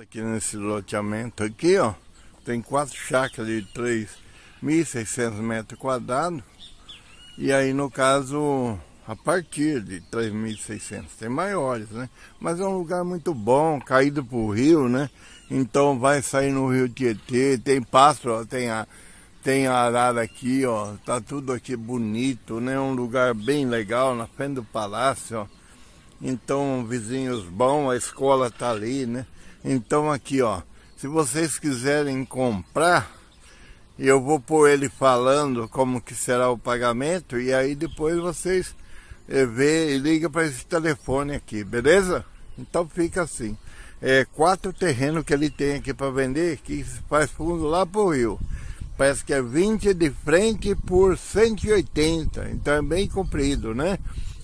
Aqui nesse loteamento aqui, ó, tem quatro chácaras de 3.600 metros quadrados. E aí, no caso, a partir de 3.600, tem maiores, né? Mas é um lugar muito bom, caído pro rio, né? Então vai sair no rio Tietê, tem pássaro, tem a, tem a arara aqui, ó, tá tudo aqui bonito, né? Um lugar bem legal, na frente do palácio, ó. Então, vizinhos bons, a escola tá ali, né? Então aqui, ó, se vocês quiserem comprar, eu vou pôr ele falando como que será o pagamento e aí depois vocês é, vê e liga para esse telefone aqui, beleza? Então fica assim. É quatro terrenos que ele tem aqui para vender, que faz fundo lá pro rio. Parece que é 20 de frente por 180, então é bem comprido, né?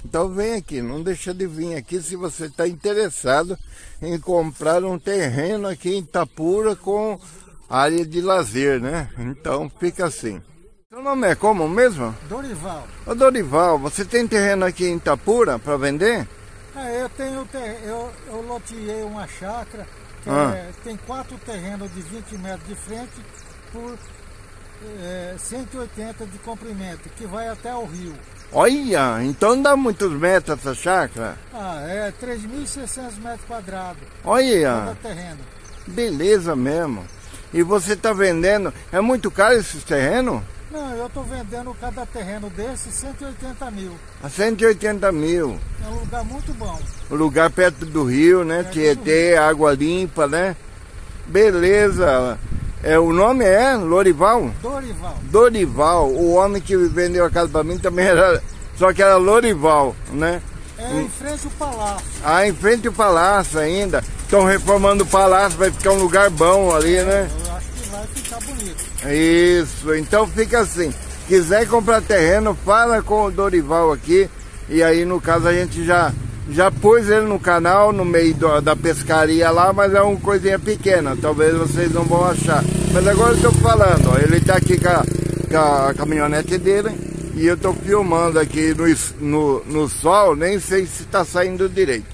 Então vem aqui, não deixa de vir aqui se você está interessado em comprar um terreno aqui em Itapura com área de lazer, né? Então fica assim. Seu nome é como mesmo? Dorival. Ô Dorival, você tem terreno aqui em Itapura para vender? É, eu tenho ter... eu, eu loteei uma chácara que Ah. é- tem quatro terrenos de 20 metros de frente por é, 180 de comprimento, que vai até o rio. Olha, então não dá muitos metros essa chácara? Ah, é 3.600 metros quadrados Olha, terreno. beleza mesmo. E você está vendendo, é muito caro esse terreno? Não, eu estou vendendo cada terreno desse 180 mil. A 180 mil. É um lugar muito bom. O lugar perto do rio, né? Do Tietê, água limpa, né? Beleza. É, o nome é Lorival? Dorival. Dorival. O homem que vendeu a casa para mim também era. Só que era Lorival, né? É em frente ao palácio. Ah, em frente ao palácio ainda. Estão reformando o palácio, vai ficar um lugar bom ali, né? Eu acho que vai ficar bonito. Isso, então fica assim. Quiser comprar terreno, fala com o Dorival aqui. E aí, no caso, a gente já, já pôs ele no canal, no meio do- da pescaria lá, mas é uma coisinha pequena. Talvez vocês não vão achar. Mas agora eu tô falando, ó, ele tá aqui com a, com a caminhonete dele. E eu tô filmando aqui no, no, no sol, nem sei se tá saindo direito.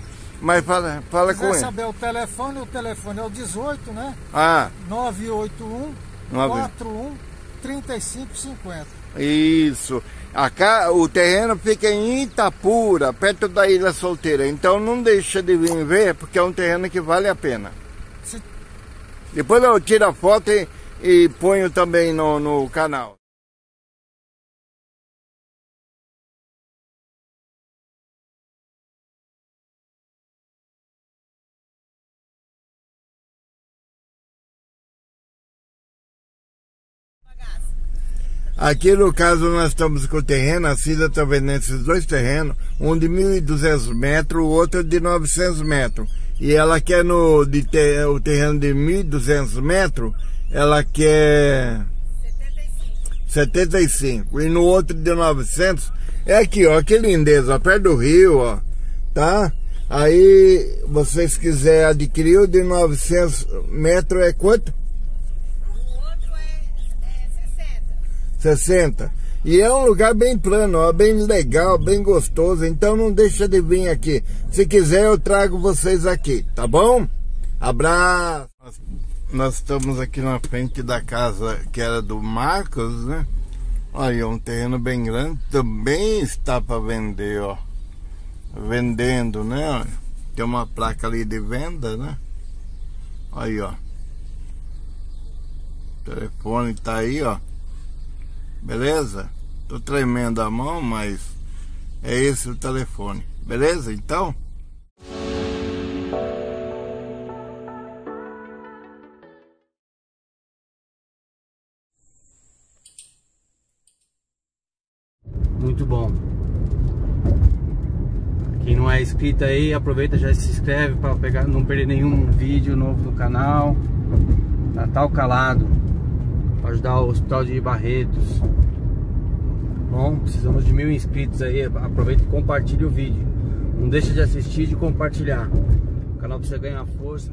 Mas fala, fala Se com ele. saber o telefone, o telefone é o 18, né? Ah, 981 Nove- 41 3550. Isso. A ca- O terreno fica em Itapura, perto da Ilha Solteira. Então não deixa de vir ver, porque é um terreno que vale a pena. Depois eu tiro a foto e, e ponho também no, no canal. Aqui no caso nós estamos com o terreno, a Cida está vendendo esses dois terrenos, um de 1.200 metros, o outro de 900 metros. E ela quer no de te- o terreno de 1.200 metros, ela quer 75. E no outro de 900, é aqui, ó, que lindeza, perto do rio, ó, tá? Aí, vocês quiserem adquirir o de 900 metros, é quanto? O outro é, é 60. 60. E é um lugar bem plano, ó, bem legal, bem gostoso. Então não deixa de vir aqui. Se quiser, eu trago vocês aqui, tá bom? Abraço! Nós- Nós estamos aqui na frente da casa que era do Marcos, né? Olha, um terreno bem grande. Também está para vender, ó. Vendendo, né? Tem uma placa ali de venda, né? Aí, ó. O telefone tá aí, ó. Beleza? Tô tremendo a mão, mas é esse o telefone. Beleza? Então? Muito bom. Quem não é inscrito aí, aproveita já se inscreve para pegar, não perder nenhum vídeo novo do canal. Natal Calado, para ajudar o Hospital de Barretos. Bom, precisamos de mil inscritos aí. Aproveita e compartilhe o vídeo. Não deixa de assistir e de compartilhar. O canal precisa ganhar força.